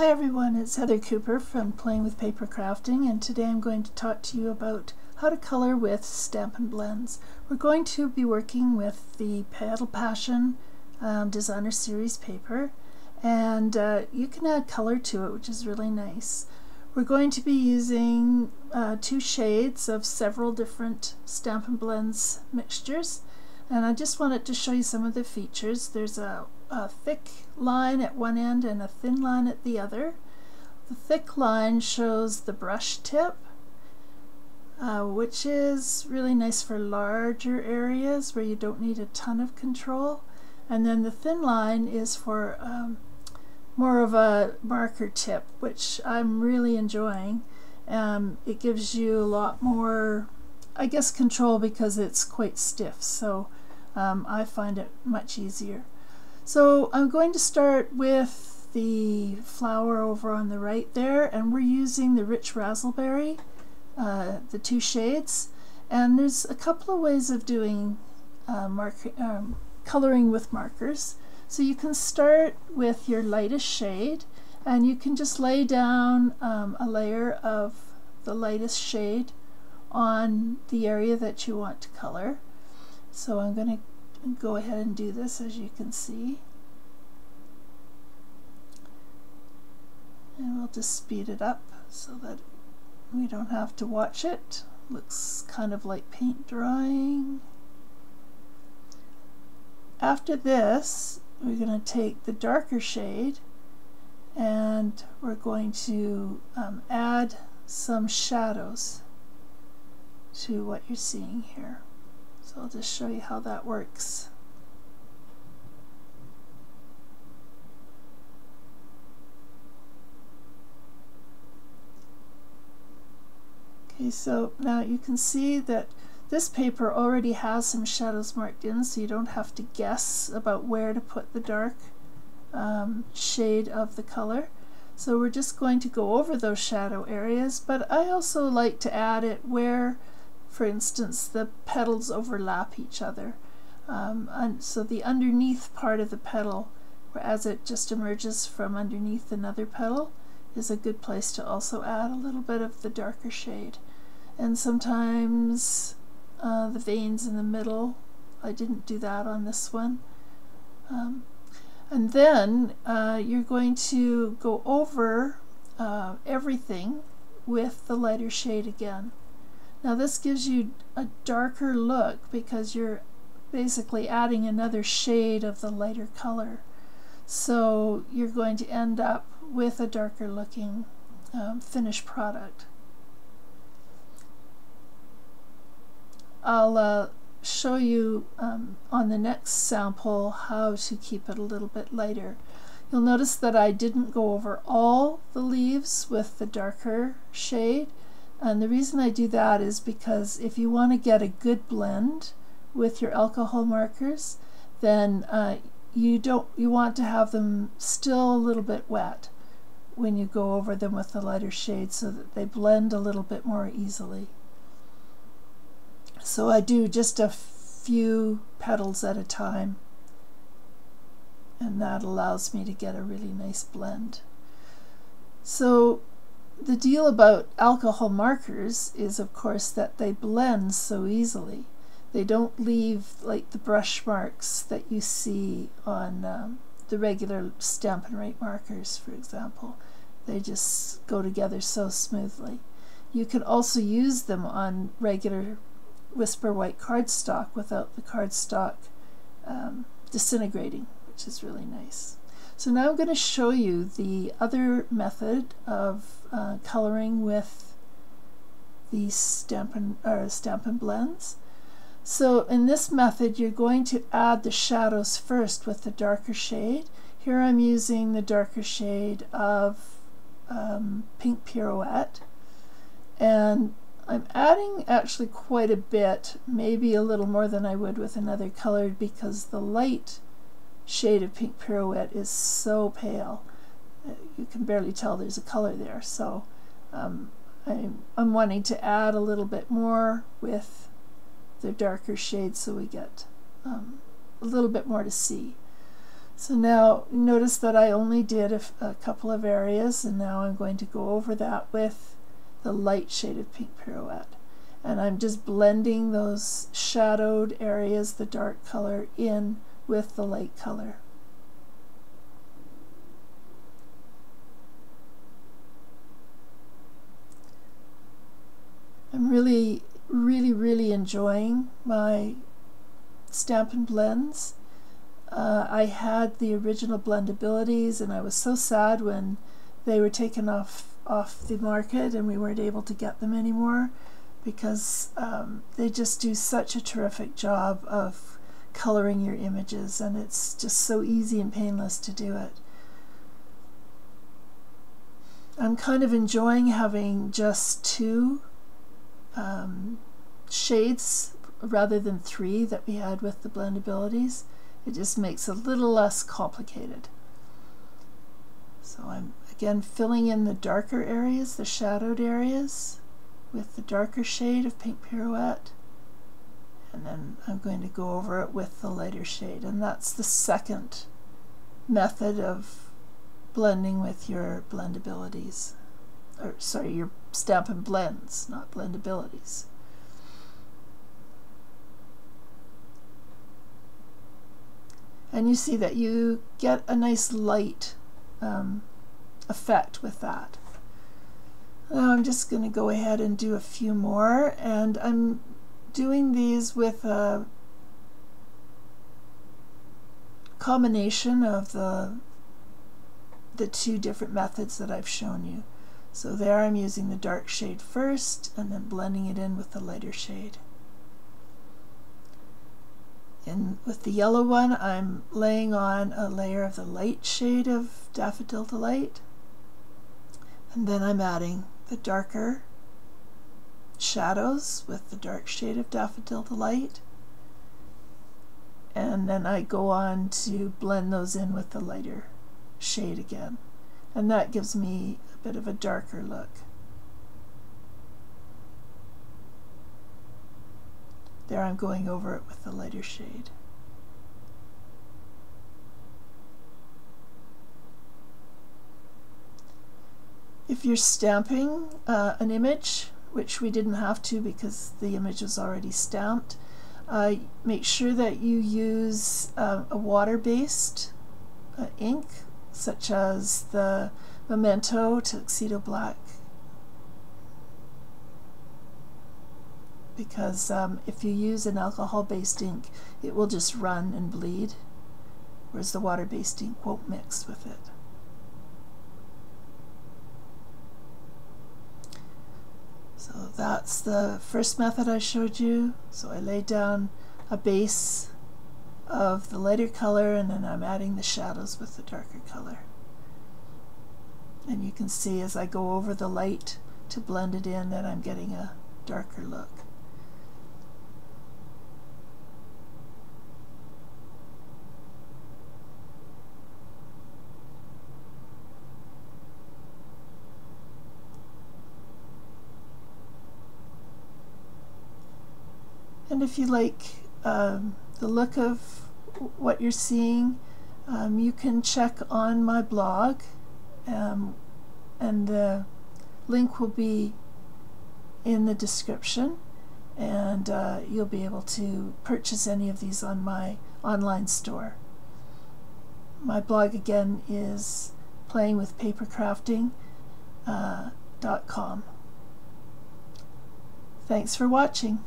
Hi everyone, it's Heather Cooper from Playing with Paper Crafting and today I'm going to talk to you about how to color with Stampin' Blends. We're going to be working with the Petal Passion um, Designer Series paper and uh, you can add color to it which is really nice. We're going to be using uh, two shades of several different Stampin' Blends mixtures and I just wanted to show you some of the features. There's a, a thick line at one end and a thin line at the other. The thick line shows the brush tip, uh, which is really nice for larger areas where you don't need a ton of control. And then the thin line is for um, more of a marker tip, which I'm really enjoying. Um, it gives you a lot more, I guess, control because it's quite stiff. So um, I find it much easier. So I'm going to start with the flower over on the right there and we're using the Rich Razzleberry, uh, the two shades. And there's a couple of ways of doing uh, um, coloring with markers. So you can start with your lightest shade and you can just lay down um, a layer of the lightest shade on the area that you want to color. So I'm going to go ahead and do this as you can see. And we'll just speed it up so that we don't have to watch it. Looks kind of like paint drying. After this, we're going to take the darker shade and we're going to um, add some shadows to what you're seeing here. So I'll just show you how that works. Okay, so now you can see that this paper already has some shadows marked in, so you don't have to guess about where to put the dark um, shade of the color. So we're just going to go over those shadow areas, but I also like to add it where for instance, the petals overlap each other. Um, and so the underneath part of the petal, as it just emerges from underneath another petal, is a good place to also add a little bit of the darker shade. And sometimes uh, the veins in the middle, I didn't do that on this one. Um, and then uh, you're going to go over uh, everything with the lighter shade again. Now this gives you a darker look because you're basically adding another shade of the lighter color. So you're going to end up with a darker looking um, finished product. I'll uh, show you um, on the next sample how to keep it a little bit lighter. You'll notice that I didn't go over all the leaves with the darker shade and the reason I do that is because if you want to get a good blend with your alcohol markers, then uh, you don't you want to have them still a little bit wet when you go over them with the lighter shade so that they blend a little bit more easily. So I do just a few petals at a time and that allows me to get a really nice blend. So the deal about alcohol markers is, of course, that they blend so easily. They don't leave like the brush marks that you see on um, the regular Stampin' Write markers, for example. They just go together so smoothly. You can also use them on regular Whisper White cardstock without the cardstock um, disintegrating, which is really nice. So now I'm going to show you the other method of uh, coloring with these Stampin', or Stampin' Blends. So in this method you're going to add the shadows first with the darker shade. Here I'm using the darker shade of um, Pink Pirouette and I'm adding actually quite a bit, maybe a little more than I would with another color because the light shade of Pink Pirouette is so pale. Uh, you can barely tell there's a color there. So um, I'm, I'm wanting to add a little bit more with the darker shade so we get um, a little bit more to see. So now notice that I only did a, a, couple of areas and now I'm going to go over that with the light shade of pink pirouette. And I'm just blending those shadowed areas, the dark color, in with the light color. I'm really, really, really enjoying my Stampin' Blends. Uh, I had the original blendabilities and I was so sad when they were taken off off the market and we weren't able to get them anymore because um, they just do such a terrific job of coloring your images and it's just so easy and painless to do it. I'm kind of enjoying having just two um, shades rather than three that we had with the blendabilities. It just makes it a little less complicated. So I'm again filling in the darker areas, the shadowed areas, with the darker shade of Pink Pirouette. And then I'm going to go over it with the lighter shade. And that's the second method of blending with your blendabilities. Or sorry, your Stampin' Blends, not blendabilities. and you see that you get a nice light um, effect with that. Now I'm just going to go ahead and do a few more and I'm doing these with a combination of the the two different methods that I've shown you. So there I'm using the dark shade first and then blending it in with the lighter shade. And with the yellow one, I'm laying on a layer of the light shade of Daffodil Delight. And then I'm adding the darker shadows with the dark shade of Daffodil Delight. And then I go on to blend those in with the lighter shade again. And that gives me a bit of a darker look. There I'm going over it with the lighter shade. If you're stamping uh, an image, which we didn't have to because the image was already stamped, uh, make sure that you use uh, a water-based uh, ink, such as the Memento Tuxedo Black because um, if you use an alcohol-based ink, it will just run and bleed, whereas the water-based ink won't mix with it. So that's the first method I showed you. So I laid down a base of the lighter color and then I'm adding the shadows with the darker color. And you can see as I go over the light to blend it in that I'm getting a darker look. And if you like um, the look of what you're seeing, um, you can check on my blog, um, and the link will be in the description, and uh, you'll be able to purchase any of these on my online store. My blog again is playingwithpapercrafting.com. Uh, Thanks for watching.